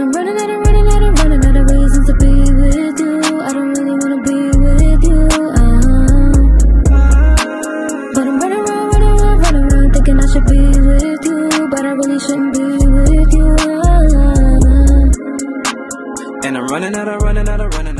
I'm running out of, running out of, running out of reasons to be with you. I don't really wanna be with you. Uh-huh. But I'm running around, running around, running around, thinking I should be with you, but I really shouldn't be with you. Uh-huh. And I'm running out of, running out of, running out.